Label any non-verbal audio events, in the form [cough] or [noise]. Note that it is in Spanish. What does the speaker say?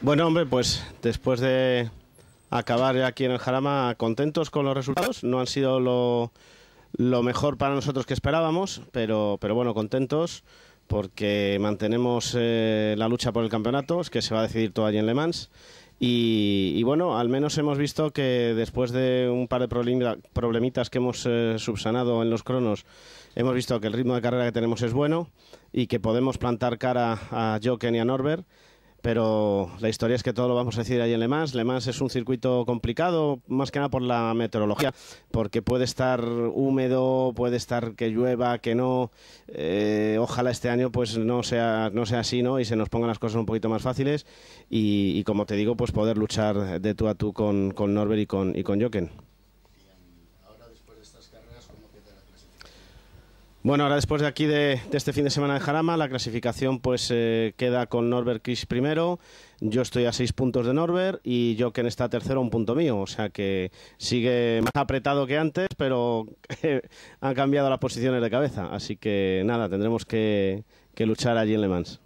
Bueno, hombre, pues después de acabar aquí en el Jarama contentos con los resultados, no han sido lo, lo mejor para nosotros que esperábamos, pero, pero bueno, contentos porque mantenemos eh, la lucha por el campeonato, que se va a decidir todo allí en Le Mans. Y, bueno, al menos hemos visto que después de un par de problemitas que hemos eh, subsanado en los cronos, hemos visto que el ritmo de carrera que tenemos es bueno y que podemos plantar cara a Joken y a Norbert pero la historia es que todo lo vamos a decir ahí en Le Mans. Le Mans es un circuito complicado, más que nada por la meteorología, porque puede estar húmedo, puede estar que llueva, que no. Eh, ojalá este año pues no sea, no sea así, ¿no? Y se nos pongan las cosas un poquito más fáciles y, como te digo, pues poder luchar de tú a tú con, con Norbert y con, y con Jochen. Bueno, ahora después de aquí de, este fin de semana de Jarama, la clasificación pues eh, queda con Norbert Kish primero, yo estoy a seis puntos de Norbert y Joken está tercero a un punto mío, o sea que sigue más apretado que antes, pero [laughs] han cambiado las posiciones de cabeza, así que nada, tendremos que, que luchar allí en Le Mans.